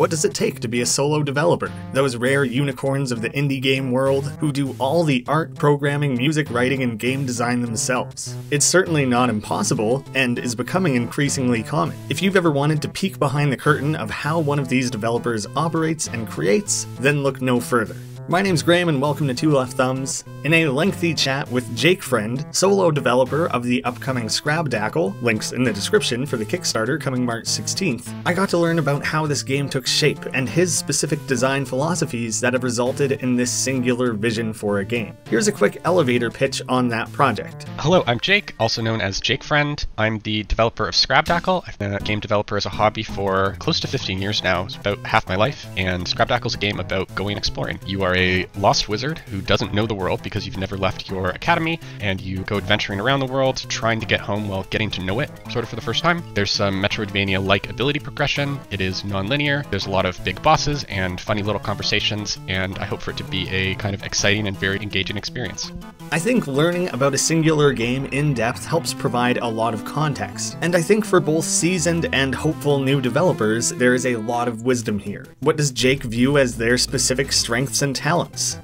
What does it take to be a solo developer? Those rare unicorns of the indie game world who do all the art, programming, music writing, and game design themselves. It's certainly not impossible, and is becoming increasingly common. If you've ever wanted to peek behind the curtain of how one of these developers operates and creates, then look no further. My name's Graham and welcome to Two Left Thumbs. In a lengthy chat with Jake Friend, solo developer of the upcoming Scrabdackle, links in the description for the Kickstarter coming March 16th, I got to learn about how this game took shape and his specific design philosophies that have resulted in this singular vision for a game. Here's a quick elevator pitch on that project. Hello, I'm Jake, also known as Jake Friend. I'm the developer of Scrabdackle. I've been a game developer as a hobby for close to 15 years now, it's about half my life, and Scrabdackle's a game about going exploring. You are a lost wizard who doesn't know the world because you've never left your academy, and you go adventuring around the world, trying to get home while getting to know it, sort of for the first time. There's some Metroidvania like ability progression, it is non linear, there's a lot of big bosses and funny little conversations, and I hope for it to be a kind of exciting and very engaging experience. I think learning about a singular game in depth helps provide a lot of context, and I think for both seasoned and hopeful new developers, there is a lot of wisdom here. What does Jake view as their specific strengths and talents?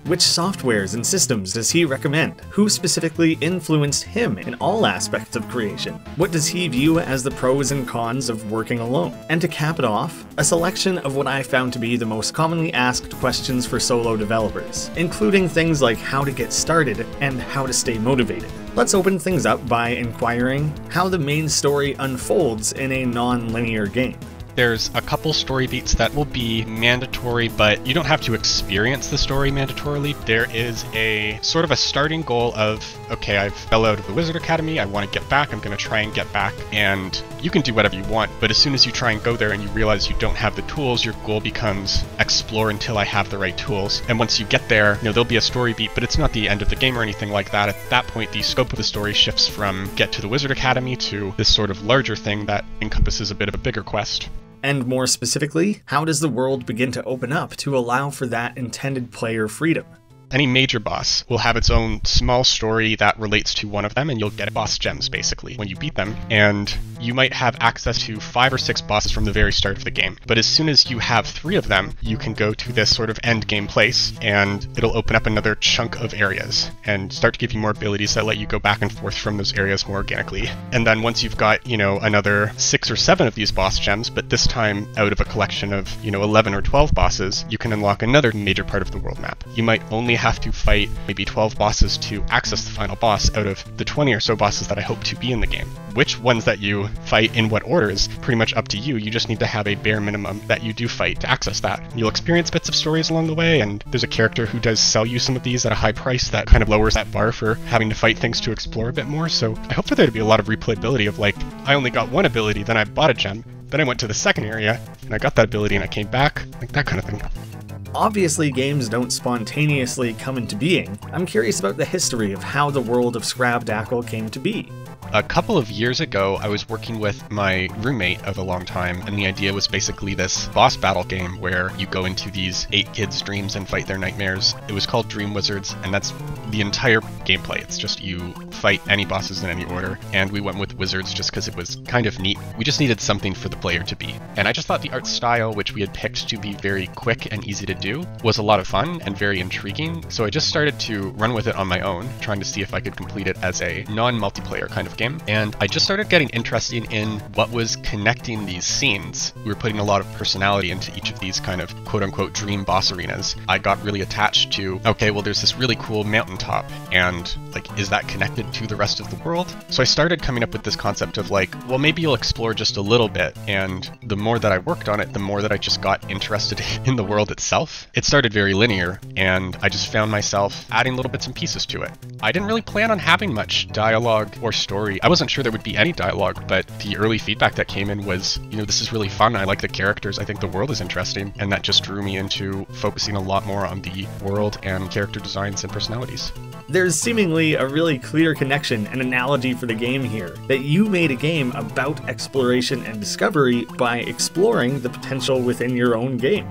Which softwares and systems does he recommend? Who specifically influenced him in all aspects of creation? What does he view as the pros and cons of working alone? And to cap it off, a selection of what I found to be the most commonly asked questions for solo developers, including things like how to get started and how to stay motivated. Let's open things up by inquiring how the main story unfolds in a non linear game. There's a couple story beats that will be mandatory, but you don't have to experience the story mandatorily. There is a sort of a starting goal of, okay, I've fell out of the Wizard Academy, I want to get back, I'm going to try and get back, and you can do whatever you want, but as soon as you try and go there and you realize you don't have the tools, your goal becomes explore until I have the right tools. And once you get there, you know, there'll be a story beat, but it's not the end of the game or anything like that. At that point, the scope of the story shifts from get to the Wizard Academy to this sort of larger thing that encompasses a bit of a bigger quest. And more specifically, how does the world begin to open up to allow for that intended player freedom? Any major boss will have its own small story that relates to one of them, and you'll get boss gems basically when you beat them. And you might have access to five or six bosses from the very start of the game. But as soon as you have three of them, you can go to this sort of end game place, and it'll open up another chunk of areas and start to give you more abilities that let you go back and forth from those areas more organically. And then once you've got, you know, another six or seven of these boss gems, but this time out of a collection of, you know, 11 or 12 bosses, you can unlock another major part of the world map. You might only have to fight maybe 12 bosses to access the final boss out of the 20 or so bosses that I hope to be in the game. Which ones that you fight in what order is pretty much up to you. You just need to have a bare minimum that you do fight to access that. You'll experience bits of stories along the way, and there's a character who does sell you some of these at a high price that kind of lowers that bar for having to fight things to explore a bit more. So I hope for there to be a lot of replayability of like, I only got one ability, then I bought a gem, then I went to the second area, and I got that ability and I came back, like that kind of thing. Obviously, games don't spontaneously come into being. I'm curious about the history of how the world of Scrabdackle came to be. A couple of years ago, I was working with my roommate of a long time, and the idea was basically this boss battle game where you go into these eight kids' dreams and fight their nightmares. It was called Dream Wizards, and that's the entire gameplay. It's just you fight any bosses in any order, and we went with Wizards just because it was kind of neat. We just needed something for the player to be. And I just thought the art style, which we had picked to be very quick and easy to do, was a lot of fun and very intriguing, so I just started to run with it on my own, trying to see if I could complete it as a non multiplayer kind of game. And I just started getting interested in what was connecting these scenes. We were putting a lot of personality into each of these kind of quote unquote dream boss arenas. I got really attached to, okay, well, there's this really cool mountaintop, and like, is that connected to the rest of the world? So I started coming up with this concept of like, well, maybe you'll explore just a little bit. And the more that I worked on it, the more that I just got interested in the world itself. It started very linear, and I just found myself adding little bits and pieces to it. I didn't really plan on having much dialogue or story. I wasn't sure there would be any dialogue, but the early feedback that came in was, you know, this is really fun. I like the characters. I think the world is interesting. And that just drew me into focusing a lot more on the world and character designs and personalities. There's seemingly a really clear connection and analogy for the game here that you made a game about exploration and discovery by exploring the potential within your own game.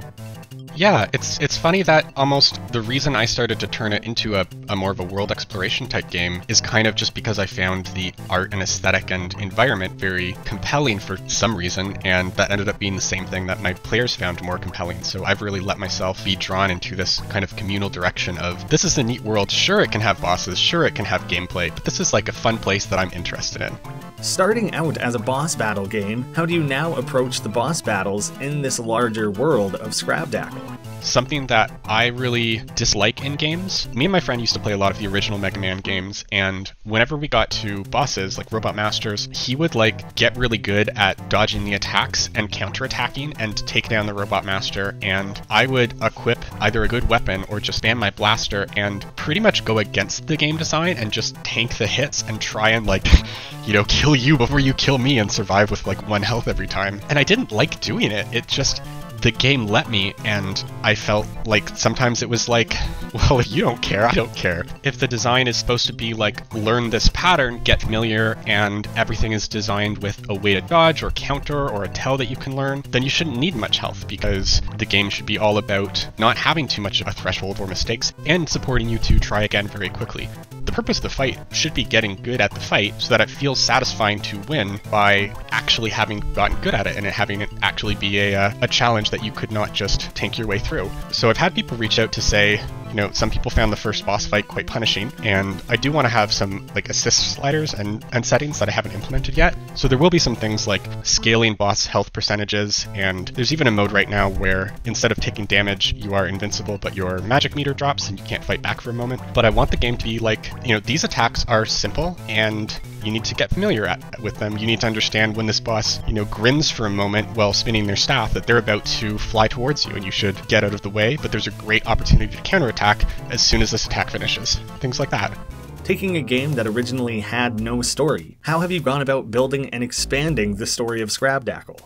Yeah, it's it's funny that almost the reason I started to turn it into a, a more of a world exploration type game is kind of just because I found the art and aesthetic and environment very compelling for some reason, and that ended up being the same thing that my players found more compelling. So I've really let myself be drawn into this kind of communal direction of this is a neat world. Sure, it can have bosses, sure, it can have gameplay, but this is like a fun place that I'm interested in. Starting out as a boss battle game, how do you now approach the boss battles in this larger world of Scrabdackle? Something that I really dislike in games. Me and my friend used to play a lot of the original Mega Man games, and whenever we got to bosses like Robot Masters, he would like get really good at dodging the attacks and counterattacking and take down the Robot Master, and I would equip either a good weapon or just spam my blaster and pretty much go against the game design and just tank the hits and try and like, you know, kill you before you kill me and survive with like one health every time. And I didn't like doing it. It just the game let me, and I felt like sometimes it was like, well, if you don't care, I don't care. If the design is supposed to be like, learn this pattern, get familiar, and everything is designed with a way to dodge or counter or a tell that you can learn, then you shouldn't need much health because the game should be all about not having too much of a threshold or mistakes and supporting you to try again very quickly the purpose of the fight should be getting good at the fight so that it feels satisfying to win by actually having gotten good at it and it having it actually be a, uh, a challenge that you could not just tank your way through. So I've had people reach out to say, you know, some people found the first boss fight quite punishing, and I do want to have some like assist sliders and, and settings that I haven't implemented yet. So there will be some things like scaling boss health percentages, and there's even a mode right now where instead of taking damage, you are invincible, but your magic meter drops and you can't fight back for a moment. But I want the game to be like, you know, these attacks are simple and you need to get familiar at, with them. You need to understand when this boss, you know, grins for a moment while spinning their staff that they're about to fly towards you and you should get out of the way, but there's a great opportunity to counterattack as soon as this attack finishes. Things like that. Taking a game that originally had no story, how have you gone about building and expanding the story of Scrabdackle?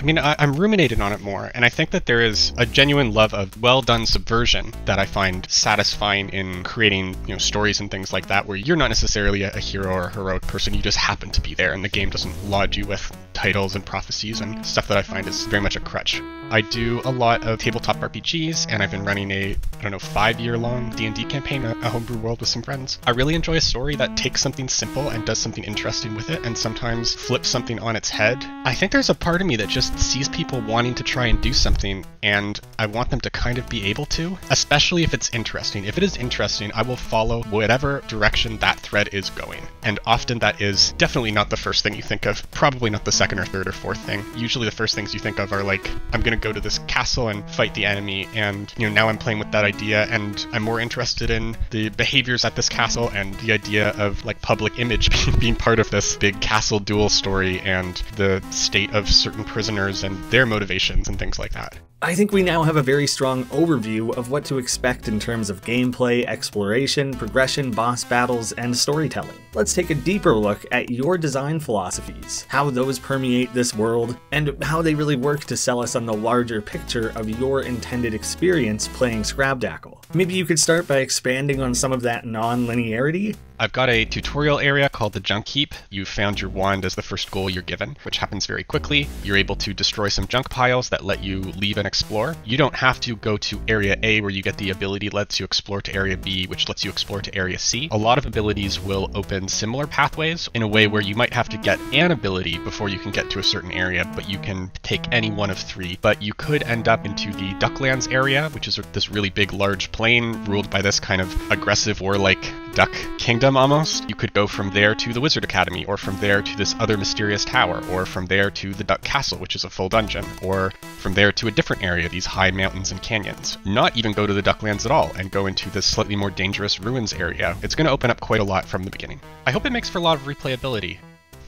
I mean, I, am ruminating on it more, and I think that there is a genuine love of well done subversion that I find satisfying in creating, you know, stories and things like that, where you're not necessarily a, a hero or a heroic person, you just happen to be there, and the game doesn't lodge you with titles and prophecies and mm. stuff that I find is very much a crutch. I do a lot of tabletop RPGs, and I've been running a, I don't know, five-year-long D&D campaign, a, a homebrew world with some friends. I really enjoy a story that takes something simple and does something interesting with it, and sometimes flips something on its head. I think there's a part of me that just sees people wanting to try and do something, and I want them to kind of be able to, especially if it's interesting. If it is interesting, I will follow whatever direction that thread is going. And often that is definitely not the first thing you think of, probably not the second or third or fourth thing. Usually the first things you think of are like, I'm gonna go to this castle and fight the enemy, and you know now I'm playing with that idea, and I'm more interested in the behaviors at this castle and the idea of like public image being part of this big castle duel story and the state of certain prisoners and their motivations and things like that. I think we now have a very strong overview of what to expect in terms of gameplay, exploration, progression, boss battles, and storytelling. Let's take a deeper look at your design philosophies, how those permeate this world, and how they really work to sell us on the larger picture of your intended experience playing Scrabdackle. Maybe you could start by expanding on some of that non-linearity I've got a tutorial area called the Junk Heap. You found your wand as the first goal you're given, which happens very quickly. You're able to destroy some junk piles that let you leave and explore. You don't have to go to Area A where you get the ability lets you explore to Area B, which lets you explore to Area C. A lot of abilities will open similar pathways in a way where you might have to get an ability before you can get to a certain area, but you can take any one of three. But you could end up into the Ducklands area, which is this really big, large plain ruled by this kind of aggressive, warlike duck kingdom almost. You could go from there to the Wizard Academy, or from there to this other mysterious tower, or from there to the Duck Castle, which is a full dungeon, or from there to a different area, these high mountains and canyons. Not even go to the Ducklands at all, and go into this slightly more dangerous ruins area. It's going to open up quite a lot from the beginning. I hope it makes for a lot of replayability.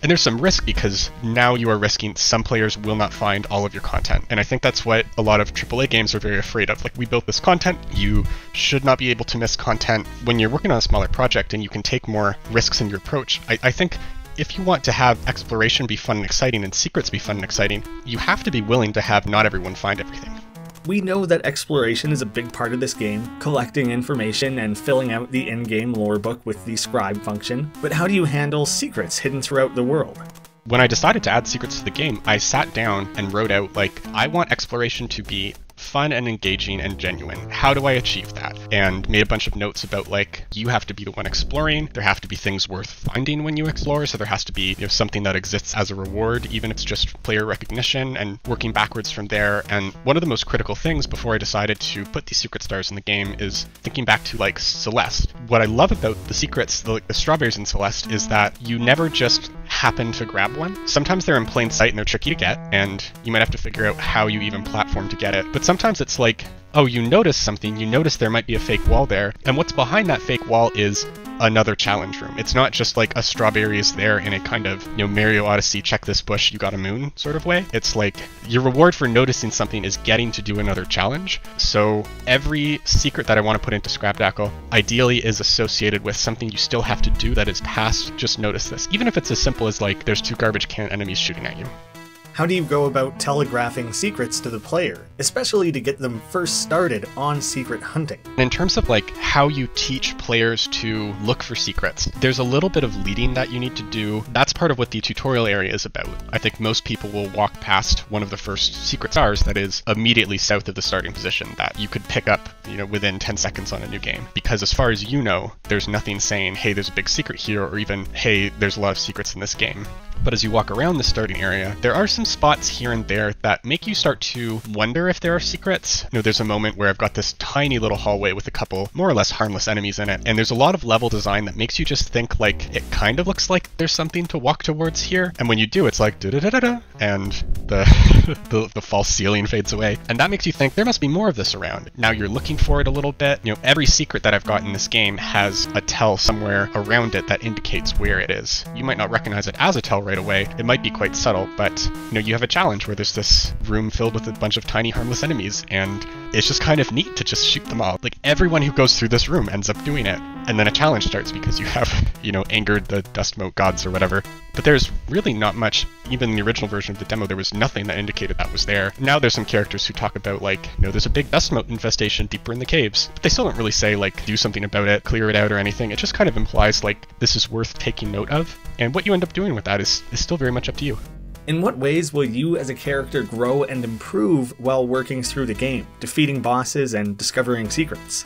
And there's some risk because now you are risking some players will not find all of your content. And I think that's what a lot of AAA games are very afraid of. Like, we built this content, you should not be able to miss content. When you're working on a smaller project and you can take more risks in your approach, I, I think if you want to have exploration be fun and exciting and secrets be fun and exciting, you have to be willing to have not everyone find everything. We know that exploration is a big part of this game, collecting information and filling out the in-game lore book with the scribe function, but how do you handle secrets hidden throughout the world? When I decided to add secrets to the game, I sat down and wrote out, like, I want exploration to be fun and engaging and genuine. How do I achieve that? And made a bunch of notes about like you have to be the one exploring. There have to be things worth finding when you explore, so there has to be you know something that exists as a reward, even if it's just player recognition, and working backwards from there. And one of the most critical things before I decided to put these secret stars in the game is thinking back to like Celeste. What I love about the secrets, the, the strawberries in Celeste, is that you never just happen to grab one. Sometimes they're in plain sight and they're tricky to get, and you might have to figure out how you even platform to get it. But sometimes it's like, oh, you notice something, you notice there might be a fake wall there, and what's behind that fake wall is another challenge room. It's not just like a strawberry is there in a kind of, you know, Mario Odyssey, check this bush, you got a moon sort of way. It's like your reward for noticing something is getting to do another challenge. So every secret that I want to put into Scrabdackle ideally is associated with something you still have to do that is past just notice this. Even if it's as simple as like there's two garbage can enemies shooting at you. How do you go about telegraphing secrets to the player, especially to get them first started on secret hunting? In terms of like how you teach players to look for secrets, there's a little bit of leading that you need to do. That's part of what the tutorial area is about. I think most people will walk past one of the first secret stars that is immediately south of the starting position that you could pick up, you know, within 10 seconds on a new game. Because as far as you know, there's nothing saying, hey, there's a big secret here, or even, hey, there's a lot of secrets in this game. But as you walk around the starting area, there are some spots here and there that make you start to wonder if there are secrets. You know, there's a moment where I've got this tiny little hallway with a couple more or less harmless enemies in it, and there's a lot of level design that makes you just think like it kind of looks like there's something to walk towards here. And when you do, it's like da da da da, and the, the the false ceiling fades away, and that makes you think there must be more of this around. Now you're looking for it a little bit. You know, every secret that I've got in this game has a tell somewhere around it that indicates where it is. You might not recognize it as a tell right away. It might be quite subtle, but you know, you have a challenge where there's this room filled with a bunch of tiny harmless enemies, and it's just kind of neat to just shoot them all. Like everyone who goes through this room ends up doing it. And then a challenge starts because you have, you know, angered the dust mote gods or whatever. But there's really not much, even in the original version of the demo, there was nothing that indicated that was there. Now there's some characters who talk about, like, you know, there's a big dust mote infestation deeper in the caves. But they still don't really say, like, do something about it, clear it out, or anything. It just kind of implies, like, this is worth taking note of. And what you end up doing with that is, is still very much up to you. In what ways will you as a character grow and improve while working through the game, defeating bosses and discovering secrets?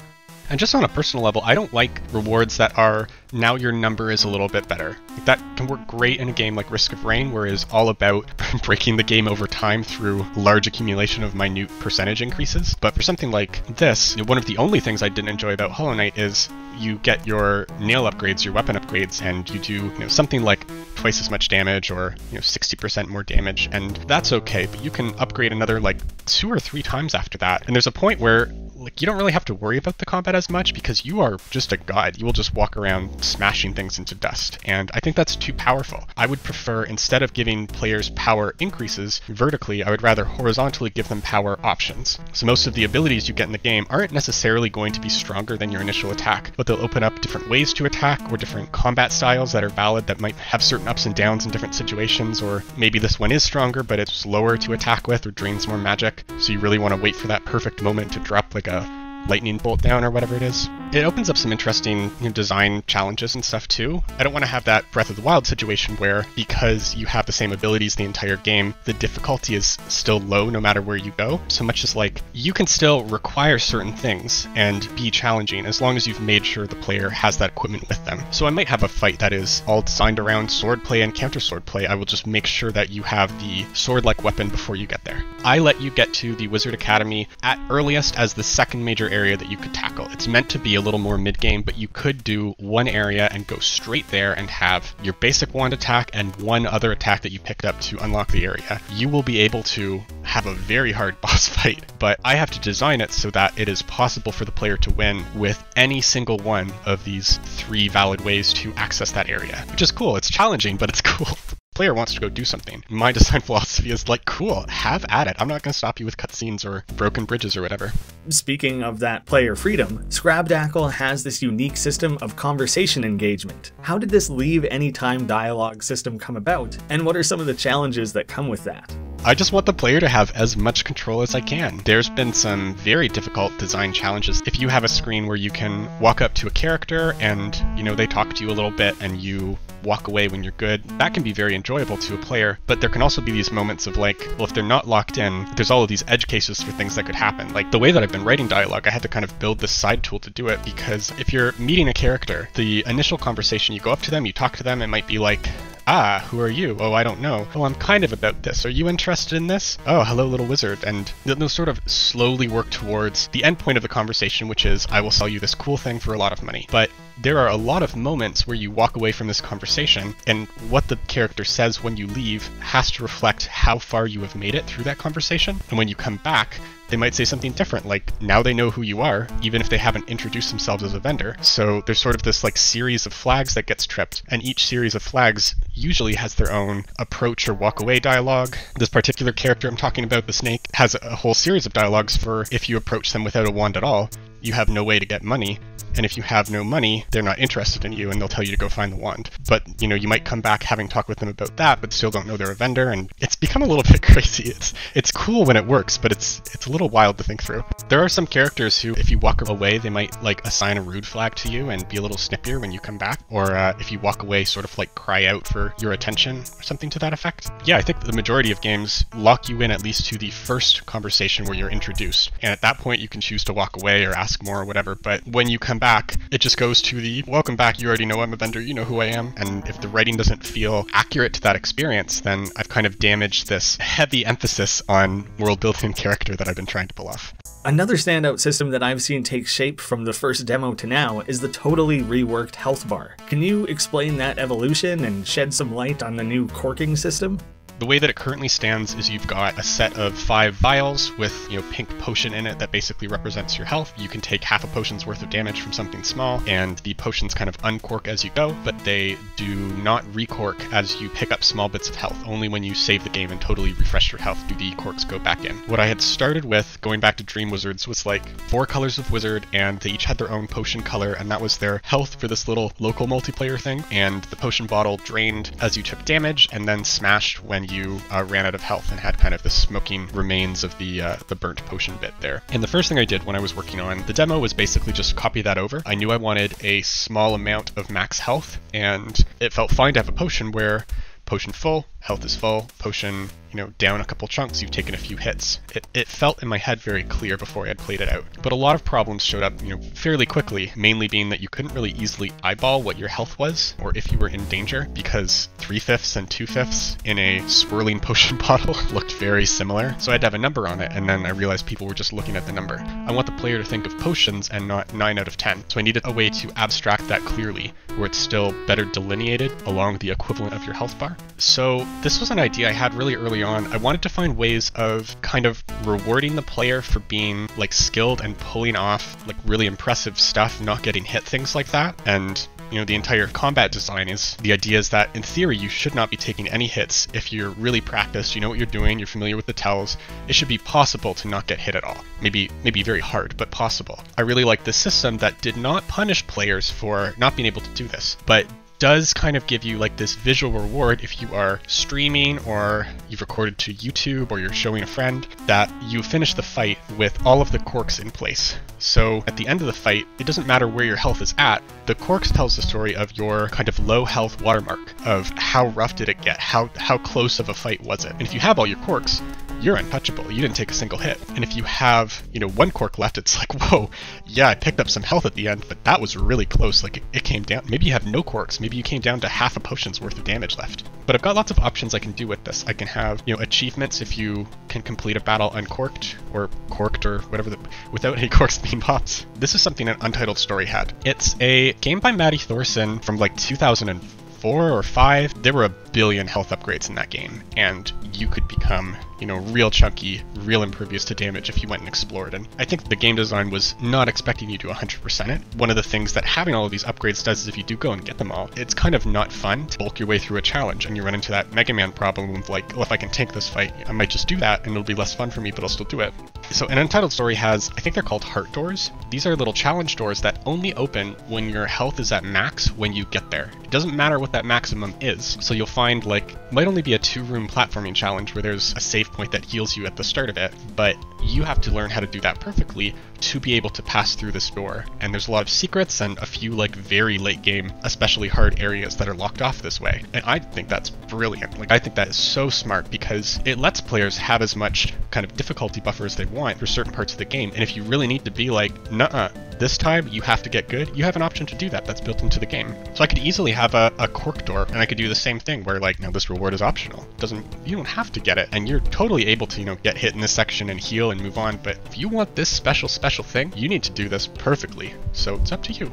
And just on a personal level, I don't like rewards that are now your number is a little bit better. That can work great in a game like Risk of Rain, where it's all about breaking the game over time through large accumulation of minute percentage increases. But for something like this, one of the only things I didn't enjoy about Hollow Knight is you get your nail upgrades, your weapon upgrades, and you do you know, something like twice as much damage or you know 60% more damage, and that's okay. But you can upgrade another like two or three times after that. And there's a point where like you don't really have to worry about the combat as much because you are just a god. You will just walk around smashing things into dust. And I think that's too powerful. I would prefer instead of giving players power increases vertically, I would rather horizontally give them power options. So most of the abilities you get in the game aren't necessarily going to be stronger than your initial attack, but they'll open up different ways to attack or different combat styles that are valid that might have certain ups and downs in different situations or maybe this one is stronger but it's lower to attack with or drains more magic. So you really want to wait for that perfect moment to drop like a yeah lightning bolt down or whatever it is. It opens up some interesting you know, design challenges and stuff too. I don't want to have that Breath of the Wild situation where because you have the same abilities the entire game, the difficulty is still low no matter where you go. So much as like you can still require certain things and be challenging as long as you've made sure the player has that equipment with them. So I might have a fight that is all designed around sword play and counter sword play. I will just make sure that you have the sword-like weapon before you get there. I let you get to the Wizard Academy at earliest as the second major area that you could tackle. It's meant to be a little more mid-game, but you could do one area and go straight there and have your basic wand attack and one other attack that you picked up to unlock the area. You will be able to have a very hard boss fight, but I have to design it so that it is possible for the player to win with any single one of these three valid ways to access that area, which is cool. It's challenging, but it's cool player wants to go do something. My design philosophy is like, cool, have at it. I'm not going to stop you with cutscenes or broken bridges or whatever. Speaking of that player freedom, Scrabdackle has this unique system of conversation engagement. How did this leave any time dialogue system come about, and what are some of the challenges that come with that? I just want the player to have as much control as I mm-hmm. can. There's been some very difficult design challenges. If you have a screen where you can walk up to a character and, you know, they talk to you a little bit and you walk away when you're good, that can be very enjoyable to a player. But there can also be these moments of like, well, if they're not locked in, there's all of these edge cases for things that could happen. Like the way that I've been writing dialogue, I had to kind of build this side tool to do it because if you're meeting a character, the initial conversation, you go up to them, you talk to them, it might be like, Ah, who are you? Oh, I don't know. Oh, I'm kind of about this. Are you interested in this? Oh, hello, little wizard. And they'll sort of slowly work towards the end point of the conversation, which is, I will sell you this cool thing for a lot of money. But there are a lot of moments where you walk away from this conversation, and what the character says when you leave has to reflect how far you have made it through that conversation. And when you come back, they might say something different, like now they know who you are, even if they haven't introduced themselves as a vendor. So there's sort of this like series of flags that gets tripped, and each series of flags usually has their own approach or walk away dialogue. This particular character I'm talking about, the snake, has a whole series of dialogues for if you approach them without a wand at all, you have no way to get money. And if you have no money, they're not interested in you and they'll tell you to go find the wand. But, you know, you might come back having talked with them about that, but still don't know they're a vendor and it's become a little bit crazy. It's it's cool when it works, but it's it's a little wild to think through. There are some characters who, if you walk away, they might like assign a rude flag to you and be a little snippier when you come back. Or uh, if you walk away, sort of like cry out for your attention or something to that effect. Yeah, I think the majority of games lock you in at least to the first conversation where you're introduced. And at that point, you can choose to walk away or ask more or whatever. But when you come back, it just goes to the welcome back, you already know I'm a vendor, you know who I am. And if the writing doesn't feel accurate to that experience, then I've kind of damaged this heavy emphasis on world building character that I've been trying to pull off. Another standout system that I've seen take shape from the first demo to now is the totally reworked health bar. Can you explain that evolution and shed some light on the new corking system? The way that it currently stands is you've got a set of five vials with, you know, pink potion in it that basically represents your health. You can take half a potion's worth of damage from something small, and the potions kind of uncork as you go, but they do not recork as you pick up small bits of health. Only when you save the game and totally refresh your health do the corks go back in. What I had started with, going back to Dream Wizards, was like four colors of wizard, and they each had their own potion color, and that was their health for this little local multiplayer thing. And the potion bottle drained as you took damage, and then smashed when you uh, ran out of health and had kind of the smoking remains of the uh, the burnt potion bit there. And the first thing I did when I was working on the demo was basically just copy that over. I knew I wanted a small amount of max health, and it felt fine to have a potion where potion full, health is full, potion, you know, down a couple chunks, you've taken a few hits. It, it felt in my head very clear before I had played it out. But a lot of problems showed up, you know, fairly quickly, mainly being that you couldn't really easily eyeball what your health was, or if you were in danger, because 3 fifths and 2 fifths in a swirling potion bottle looked very similar. So I had to have a number on it, and then I realized people were just looking at the number. I want the player to think of potions and not 9 out of 10. So I needed a way to abstract that clearly, where it's still better delineated along the equivalent of your health bar. So this was an idea I had really early on. I wanted to find ways of kind of rewarding the player for being like skilled and pulling off like really impressive stuff, not getting hit, things like that. And you know, the entire combat design is the idea is that in theory you should not be taking any hits if you're really practiced, you know what you're doing, you're familiar with the tells. It should be possible to not get hit at all. Maybe maybe very hard, but possible. I really like this system that did not punish players for not being able to do this, but does kind of give you like this visual reward if you are streaming or you've recorded to YouTube or you're showing a friend that you finish the fight with all of the corks in place. So at the end of the fight, it doesn't matter where your health is at, the corks tells the story of your kind of low health watermark of how rough did it get, how how close of a fight was it. And if you have all your corks, you're untouchable. You didn't take a single hit. And if you have, you know, one cork left, it's like, whoa, yeah, I picked up some health at the end, but that was really close. Like, it, it, came down. Maybe you have no corks. You came down to half a potion's worth of damage left. But I've got lots of options I can do with this. I can have, you know, achievements if you can complete a battle uncorked, or corked, or whatever, the, without any corks being popped. This is something an Untitled Story had. It's a game by Maddy Thorson from like 2004 or 5. There were a billion health upgrades in that game, and you could become you know, real chunky, real impervious to damage if you went and explored. And I think the game design was not expecting you to 100% it. One of the things that having all of these upgrades does is if you do go and get them all, it's kind of not fun to bulk your way through a challenge and you run into that Mega Man problem of like, well, if I can tank this fight, I might just do that and it'll be less fun for me, but I'll still do it. So an Untitled Story has, I think they're called heart doors. These are little challenge doors that only open when your health is at max when you get there. It doesn't matter what that maximum is. So you'll find like, might only be a two room platforming challenge where there's a safe save point that heals you at the start of it, but you have to learn how to do that perfectly to be able to pass through this door. And there's a lot of secrets and a few like very late game, especially hard areas that are locked off this way. And I think that's brilliant. Like I think that is so smart because it lets players have as much kind of difficulty buffer as they want for certain parts of the game. And if you really need to be like, nah, this time you have to get good, you have an option to do that that's built into the game. So I could easily have a, a cork door and I could do the same thing where like, now this reward is optional. Doesn't you don't have to get it and you're totally able to, you know, get hit in this section and heal and move on. But if you want this special, special thing, you need to do this perfectly. So it's up to you.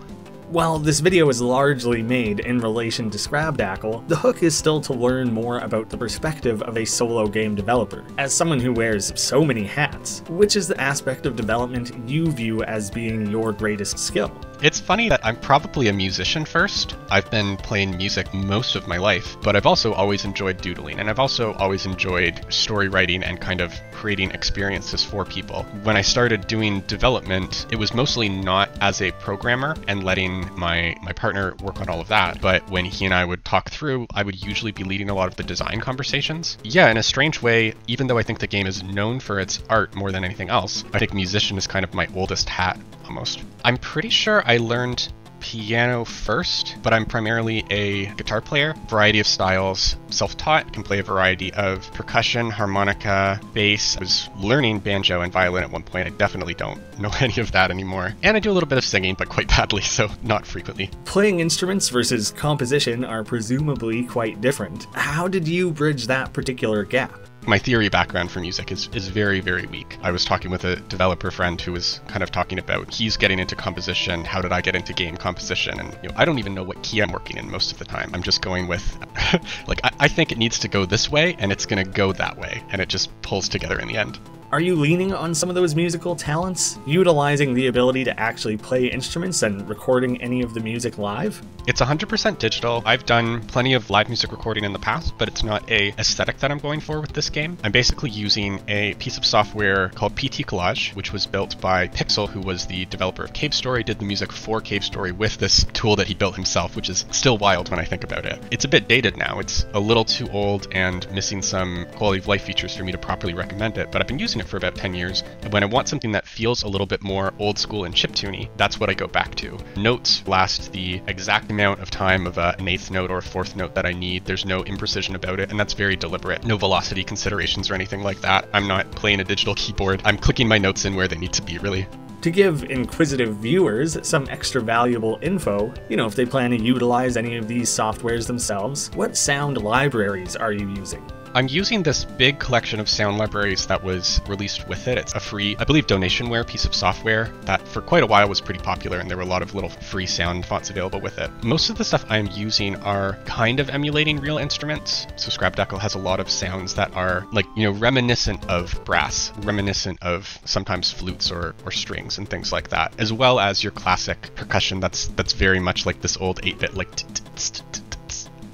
While this video is largely made in relation to Scrabdackle, the hook is still to learn more about the perspective of a solo game developer, as someone who wears so many hats, which is the aspect of development you view as being your greatest skill. It's funny that I'm probably a musician first. I've been playing music most of my life, but I've also always enjoyed doodling, and I've also always enjoyed story writing and kind of creating experiences for people. When I started doing development, it was mostly not as a programmer and letting my my partner work on all of that, but when he and I would talk through, I would usually be leading a lot of the design conversations. Yeah, in a strange way, even though I think the game is known for its art more than anything else, I think musician is kind of my oldest hat almost. I'm pretty sure I learned piano first, but I'm primarily a guitar player, variety of styles, self-taught, can play a variety of percussion, harmonica, bass. I was learning banjo and violin at one point. I definitely don't know any of that anymore. And I do a little bit of singing, but quite badly, so not frequently. Playing instruments versus composition are presumably quite different. How did you bridge that particular gap? My theory background for music is, is very, very weak. I was talking with a developer friend who was kind of talking about he's getting into composition. How did I get into game composition? And you know, I don't even know what key I'm working in most of the time. I'm just going with, like, I, I think it needs to go this way, and it's going to go that way, and it just pulls together in the end. Are you leaning on some of those musical talents, utilizing the ability to actually play instruments and recording any of the music live? It's 100% digital. I've done plenty of live music recording in the past, but it's not a aesthetic that I'm going for with this game. I'm basically using a piece of software called PT Collage, which was built by Pixel, who was the developer of Cave Story, did the music for Cave Story with this tool that he built himself, which is still wild when I think about it. It's a bit dated now. It's a little too old and missing some quality of life features for me to properly recommend it, but I've been using it for about 10 years. And when I want something that feels a little bit more old school and chiptune that's what I go back to. Notes last the exact amount of time of uh, an eighth note or a fourth note that I need. There's no imprecision about it, and that's very deliberate. No velocity considerations or anything like that. I'm not playing a digital keyboard. I'm clicking my notes in where they need to be, really. To give inquisitive viewers some extra valuable info, you know, if they plan to utilize any of these softwares themselves, what sound libraries are you using? I'm using this big collection of sound libraries that was released with it. It's a free, I believe, donationware piece of software that for quite a while was pretty popular, and there were a lot of little free sound fonts available with it. Most of the stuff I'm using are kind of emulating real instruments. So Scrabdackle has a lot of sounds that are like, you know, reminiscent of brass, reminiscent of sometimes flutes or, or strings and things like that, as well as your classic percussion that's that's very much like this old 8-bit like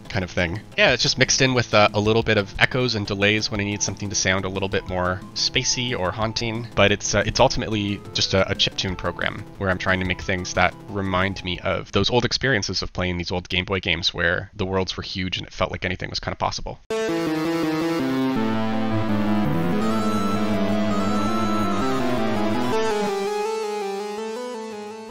kind of thing. Yeah, it's just mixed in with uh, a little bit of echoes and delays when I need something to sound a little bit more spacey or haunting. But it's uh, it's ultimately just a, a chiptune program where I'm trying to make things that remind me of those old experiences of playing these old Game Boy games where the worlds were huge and it felt like anything was kind of possible.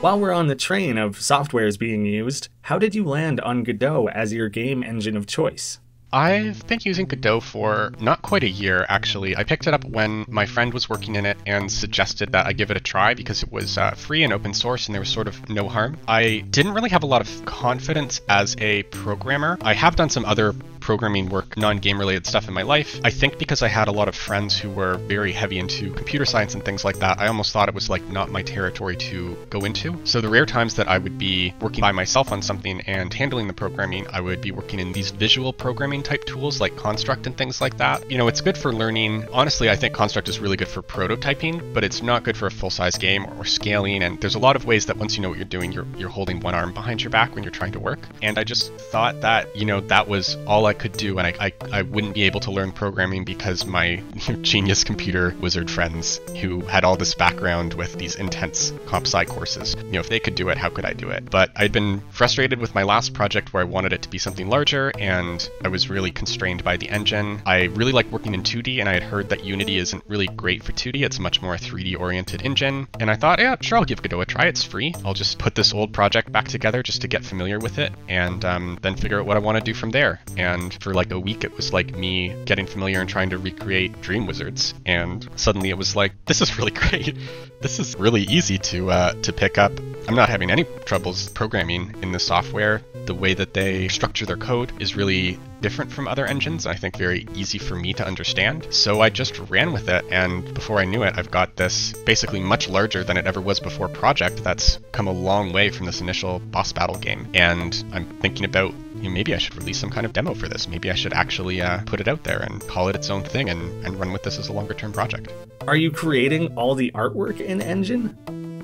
While we're on the train of softwares being used, how did you land on Godot as your game engine of choice? I've been using Godot for not quite a year, actually. I picked it up when my friend was working in it and suggested that I give it a try because it was uh, free and open source and there was sort of no harm. I didn't really have a lot of confidence as a programmer. I have done some other programming work, non-game related stuff in my life. I think because I had a lot of friends who were very heavy into computer science and things like that, I almost thought it was like not my territory to go into. So the rare times that I would be working by myself on something and handling the programming, I would be working in these visual programming type tools like Construct and things like that. You know, it's good for learning. Honestly, I think Construct is really good for prototyping, but it's not good for a full-size game or scaling. And there's a lot of ways that once you know what you're doing, you're, you're holding one arm behind your back when you're trying to work. And I just thought that, you know, that was all I could do, and I, I, I wouldn't be able to learn programming because my genius computer wizard friends who had all this background with these intense comp sci courses, you know, if they could do it, how could I do it? But I'd been frustrated with my last project where I wanted it to be something larger, and I was really constrained by the engine. I really like working in 2D, and I had heard that Unity isn't really great for 2D. It's a much more 3D oriented engine, and I thought, yeah, sure, I'll give Godot a try. It's free. I'll just put this old project back together just to get familiar with it, and um, then figure out what I want to do from there. And for like a week, it was like me getting familiar and trying to recreate Dream Wizards, and suddenly it was like, this is really great. This is really easy to uh, to pick up. I'm not having any troubles programming in the software. The way that they structure their code is really different from other engines, I think very easy for me to understand. So I just ran with it, and before I knew it, I've got this basically much larger than it ever was before project that's come a long way from this initial boss battle game. And I'm thinking about you know, maybe I should release some kind of demo for this. Maybe I should actually uh, put it out there and call it its own thing and, and run with this as a longer term project. Are you creating all the artwork in Engine?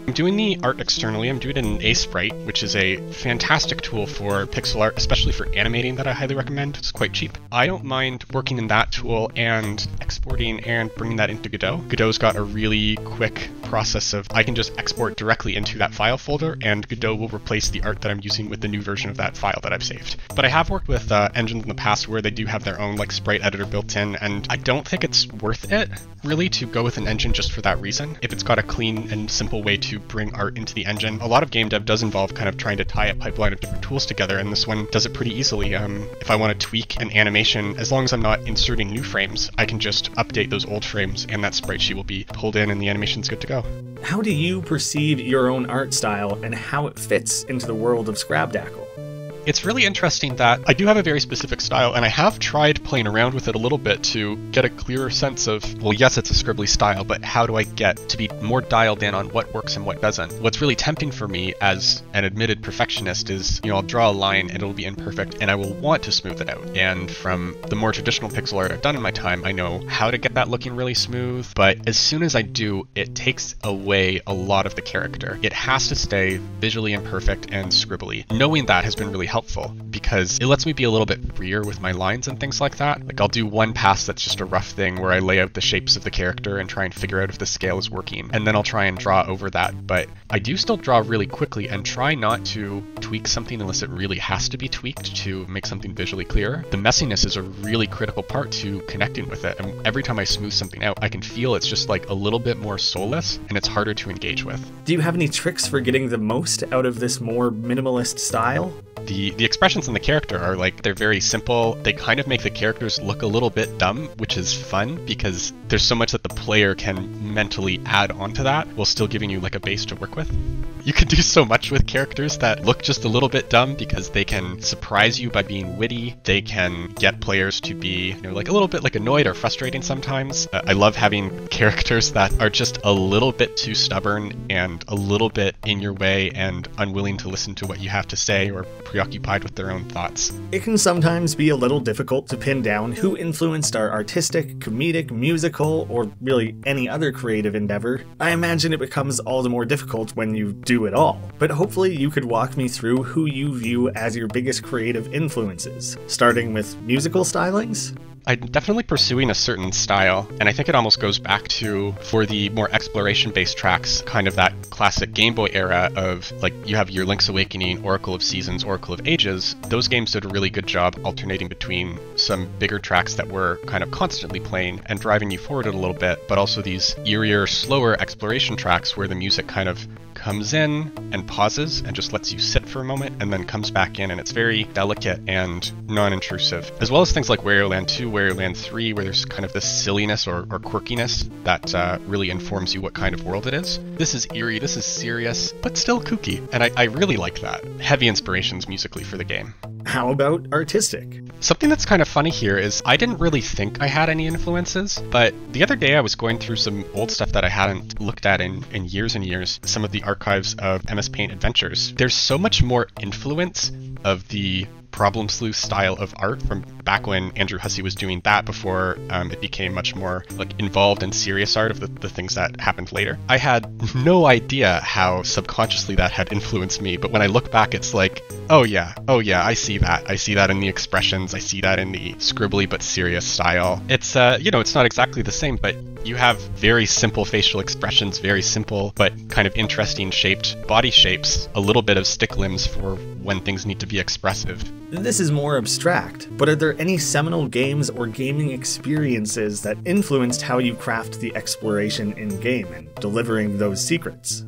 I'm doing the art externally. I'm doing it in Aseprite, which is a fantastic tool for pixel art, especially for animating that I highly recommend. It's quite cheap. I don't mind working in that tool and exporting and bringing that into Godot. Godot's got a really quick process of I can just export directly into that file folder and Godot will replace the art that I'm using with the new version of that file that I've saved. But I have worked with uh, engines in the past where they do have their own like sprite editor built in and I don't think it's worth it really to go with an engine just for that reason. If it's got a clean and simple way to bring art into the engine. A lot of game dev does involve kind of trying to tie a pipeline of different tools together, and this one does it pretty easily. Um, if I want to tweak an animation, as long as I'm not inserting new frames, I can just update those old frames, and that sprite sheet will be pulled in, and the animation's good to go. How do you perceive your own art style and how it fits into the world of Scrabdackle? It's really interesting that I do have a very specific style, and I have tried playing around with it a little bit to get a clearer sense of, well, yes, it's a scribbly style, but how do I get to be more dialed in on what works and what doesn't? What's really tempting for me as an admitted perfectionist is, you know, I'll draw a line and it'll be imperfect, and I will want to smooth it out. And from the more traditional pixel art I've done in my time, I know how to get that looking really smooth, but as soon as I do, it takes away a lot of the character. It has to stay visually imperfect and scribbly. Knowing that has been really helpful because it lets me be a little bit freer with my lines and things like that. Like I'll do one pass that's just a rough thing where I lay out the shapes of the character and try and figure out if the scale is working, and then I'll try and draw over that. But I do still draw really quickly and try not to tweak something unless it really has to be tweaked to make something visually clearer. The messiness is a really critical part to connecting with it, and every time I smooth something out, I can feel it's just like a little bit more soulless and it's harder to engage with. Do you have any tricks for getting the most out of this more minimalist style? the the expressions in the character are like they're very simple. They kind of make the characters look a little bit dumb, which is fun because there's so much that the player can mentally add onto that while still giving you like a base to work with with. You can do so much with characters that look just a little bit dumb because they can surprise you by being witty. They can get players to be, you know, like a little bit like annoyed or frustrating sometimes. Uh, I love having characters that are just a little bit too stubborn and a little bit in your way and unwilling to listen to what you have to say or preoccupied with their own thoughts. It can sometimes be a little difficult to pin down who influenced our artistic, comedic, musical, or really any other creative endeavor. I imagine it becomes all the more difficult when you do it all, but hopefully you could walk me through who you view as your biggest creative influences, starting with musical stylings? I'm definitely pursuing a certain style, and I think it almost goes back to, for the more exploration based tracks, kind of that classic Game Boy era of like you have your Link's Awakening, Oracle of Seasons, Oracle of Ages. Those games did a really good job alternating between some bigger tracks that were kind of constantly playing and driving you forward a little bit, but also these eerier, slower exploration tracks where the music kind of comes in and pauses and just lets you sit for a moment and then comes back in and it's very delicate and non-intrusive. As well as things like wario land 2 wario land 3 where there's kind of this silliness or, or quirkiness that uh, really informs you what kind of world it is. This is eerie this is serious but still kooky and I, I really like that. Heavy inspirations musically for the game. How about artistic? Something that's kind of funny here is I didn't really think I had any influences, but the other day I was going through some old stuff that I hadn't looked at in, in years and years, some of the archives of MS Paint Adventures. There's so much more influence of the problem sleuth style of art from back when Andrew Hussie was doing that before um, it became much more like involved in serious art of the, the things that happened later. I had no idea how subconsciously that had influenced me, but when I look back, it's like, oh yeah, oh yeah, I see that. I see that in the expressions. I see that in the scribbly but serious style. It's uh, you know, it's not exactly the same, but you have very simple facial expressions, very simple but kind of interesting shaped body shapes, a little bit of stick limbs for when things need to be expressive. This is more abstract, but are there any seminal games or gaming experiences that influenced how you craft the exploration in game and delivering those secrets?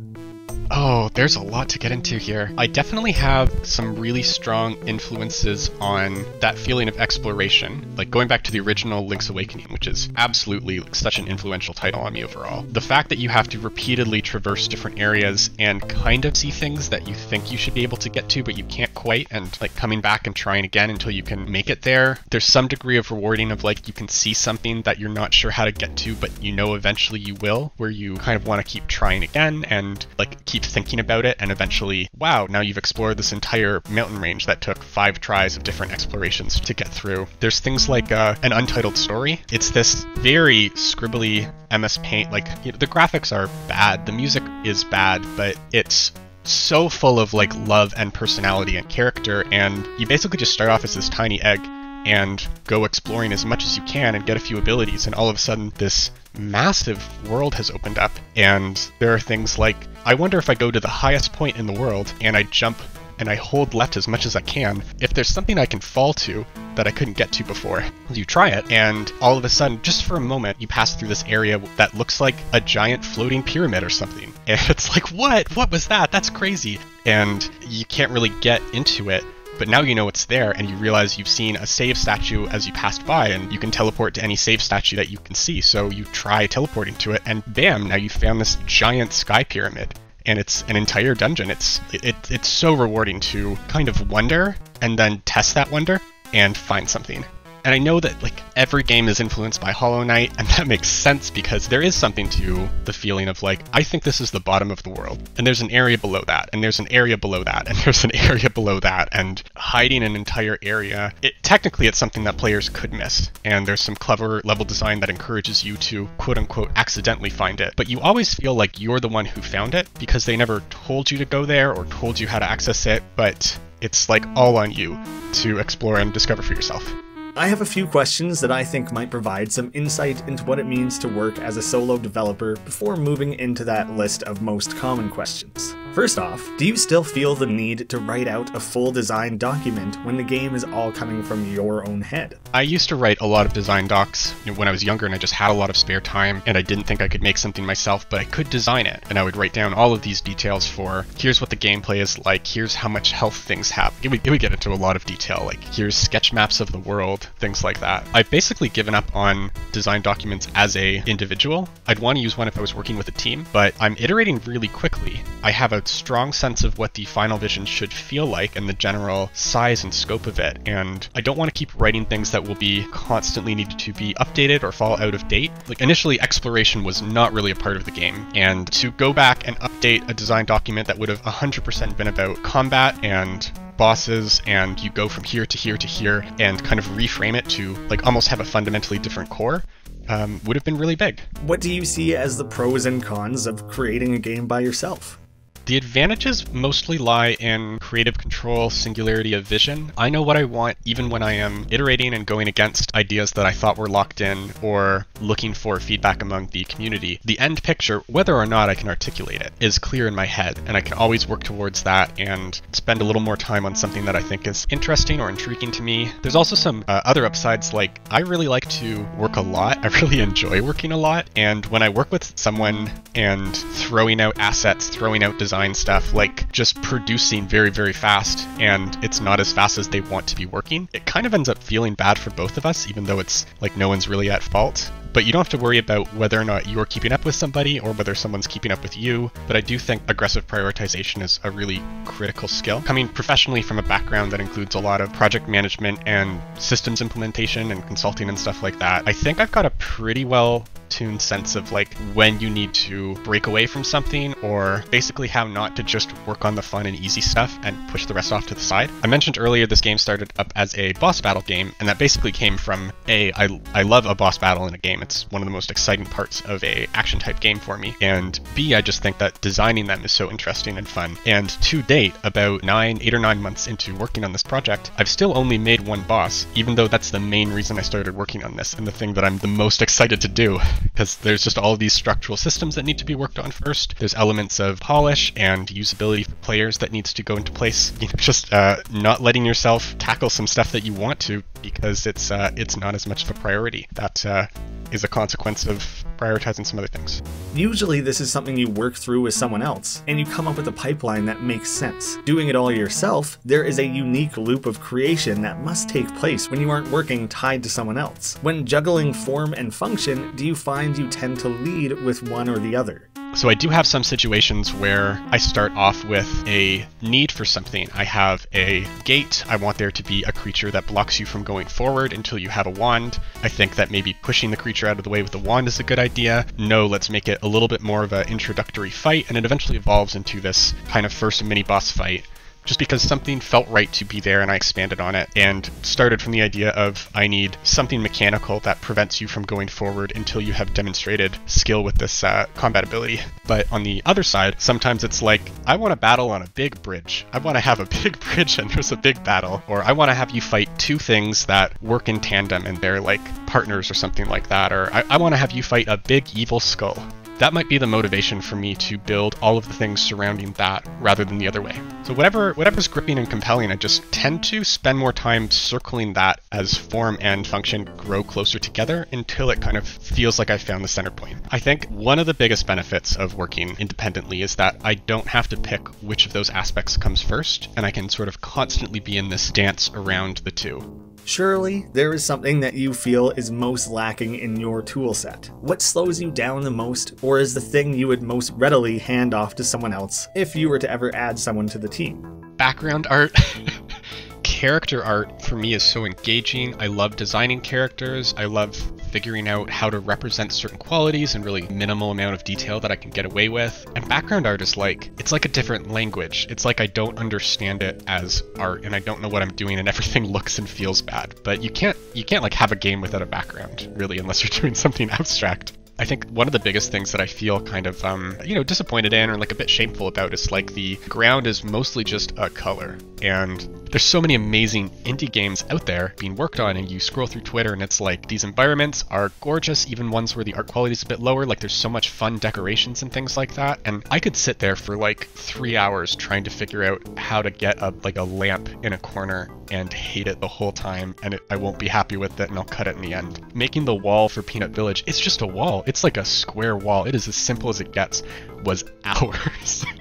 Oh, there's a lot to get into here. I definitely have some really strong influences on that feeling of exploration. Like going back to the original Link's Awakening, which is absolutely like, such an influential title on me overall. The fact that you have to repeatedly traverse different areas and kind of see things that you think you should be able to get to, but you can't quite, and like coming back and trying again until you can make it there. There's some degree of rewarding of like you can see something that you're not sure how to get to, but you know eventually you will, where you kind of want to keep trying again and like keep thinking about it, and eventually, wow, now you've explored this entire mountain range that took five tries of different explorations to get through. There's things like uh, an untitled story. It's this very scribbly MS Paint, like, you know, the graphics are bad, the music is bad, but it's so full of like love and personality and character and you basically just start off as this tiny egg and go exploring as much as you can and get a few abilities and all of a sudden this massive world has opened up and there are things like I wonder if I go to the highest point in the world and I jump and I hold left as much as I can, if there's something I can fall to that I couldn't get to before. You try it, and all of a sudden, just for a moment, you pass through this area that looks like a giant floating pyramid or something. And it's like, what? What was that? That's crazy. And you can't really get into it but now you know it's there and you realize you've seen a save statue as you passed by and you can teleport to any save statue that you can see. So you try teleporting to it and bam, now you found this giant sky pyramid and it's an entire dungeon. It's it, it's so rewarding to kind of wonder and then test that wonder and find something. And I know that like every game is influenced by Hollow Knight, and that makes sense because there is something to the feeling of like, I think this is the bottom of the world, and there's an area below that, and there's an area below that, and there's an area below that, and hiding an entire area. It technically it's something that players could miss, and there's some clever level design that encourages you to quote unquote accidentally find it. But you always feel like you're the one who found it because they never told you to go there or told you how to access it, but it's like all on you to explore and discover for yourself. I have a few questions that I think might provide some insight into what it means to work as a solo developer before moving into that list of most common questions. First off, do you still feel the need to write out a full design document when the game is all coming from your own head? I used to write a lot of design docs when I was younger and I just had a lot of spare time and I didn't think I could make something myself, but I could design it. And I would write down all of these details for here's what the gameplay is like, here's how much health things have. It would, it would get into a lot of detail, like here's sketch maps of the world, things like that. I've basically given up on design documents as a individual. I'd want to use one if I was working with a team, but I'm iterating really quickly. I have a strong sense of what the final vision should feel like and the general size and scope of it. And I don't want to keep writing things that will be constantly needed to be updated or fall out of date. Like initially, exploration was not really a part of the game. And to go back and update a design document that would have 100% been about combat and bosses and you go from here to here to here and kind of reframe it to like almost have a fundamentally different core um, would have been really big. What do you see as the pros and cons of creating a game by yourself? The advantages mostly lie in creative control, singularity of vision. I know what I want even when I am iterating and going against ideas that I thought were locked in or looking for feedback among the community. The end picture, whether or not I can articulate it, is clear in my head, and I can always work towards that and spend a little more time on something that I think is interesting or intriguing to me. There's also some uh, other upsides, like I really like to work a lot. I really enjoy working a lot, and when I work with someone and throwing out assets, throwing out design, design stuff, like just producing very, very fast, and it's not as fast as they want to be working, it kind of ends up feeling bad for both of us, even though it's like no one's really at fault. But you don't have to worry about whether or not you're keeping up with somebody or whether someone's keeping up with you. But I do think aggressive prioritization is a really critical skill. Coming professionally from a background that includes a lot of project management and systems implementation and consulting and stuff like that, I think I've got a pretty well tuned sense of like when you need to break away from something or basically how not to just work on the fun and easy stuff and push the rest off to the side. I mentioned earlier this game started up as a boss battle game and that basically came from A, I, I love a boss battle in a game. It's one of the most exciting parts of a action type game for me. And B, I just think that designing them is so interesting and fun. And to date, about nine, eight or nine months into working on this project, I've still only made one boss, even though that's the main reason I started working on this and the thing that I'm the most excited to do because there's just all these structural systems that need to be worked on first. There's elements of polish and usability for players that needs to go into place. You know, just uh, not letting yourself tackle some stuff that you want to because it's uh, it's not as much of a priority. That uh, is a consequence of prioritizing some other things. Usually, this is something you work through with someone else, and you come up with a pipeline that makes sense. Doing it all yourself, there is a unique loop of creation that must take place when you aren't working tied to someone else. When juggling form and function, do you find you tend to lead with one or the other? So I do have some situations where I start off with a need for something. I have a gate. I want there to be a creature that blocks you from going forward until you have a wand. I think that maybe pushing the creature out of the way with a wand is a good idea. No, let's make it a little bit more of an introductory fight, and it eventually evolves into this kind of first mini boss fight just because something felt right to be there and I expanded on it and started from the idea of I need something mechanical that prevents you from going forward until you have demonstrated skill with this uh, combat ability. But on the other side, sometimes it's like, I want to battle on a big bridge. I want to have a big bridge and there's a big battle. Or I want to have you fight two things that work in tandem and they're like partners or something like that. Or I, I want to have you fight a big evil skull that might be the motivation for me to build all of the things surrounding that rather than the other way. So whatever whatever's gripping and compelling, I just tend to spend more time circling that as form and function grow closer together until it kind of feels like I found the center point. I think one of the biggest benefits of working independently is that I don't have to pick which of those aspects comes first, and I can sort of constantly be in this dance around the two. Surely, there is something that you feel is most lacking in your toolset. What slows you down the most, or is the thing you would most readily hand off to someone else if you were to ever add someone to the team? Background art. character art for me is so engaging. I love designing characters. I love figuring out how to represent certain qualities and really minimal amount of detail that I can get away with. And background art is like, it's like a different language. It's like I don't understand it as art and I don't know what I'm doing and everything looks and feels bad. But you can't, you can't like have a game without a background, really, unless you're doing something abstract. I think one of the biggest things that I feel kind of, um, you know, disappointed in or like a bit shameful about is like the ground is mostly just a color. And there's so many amazing indie games out there being worked on, and you scroll through Twitter and it's like these environments are gorgeous, even ones where the art quality is a bit lower. Like there's so much fun decorations and things like that. And I could sit there for like three hours trying to figure out how to get a like a lamp in a corner and hate it the whole time, and it, I won't be happy with it, and I'll cut it in the end. Making the wall for Peanut Village, it's just a wall. It's like a square wall. It is as simple as it gets. Was hours.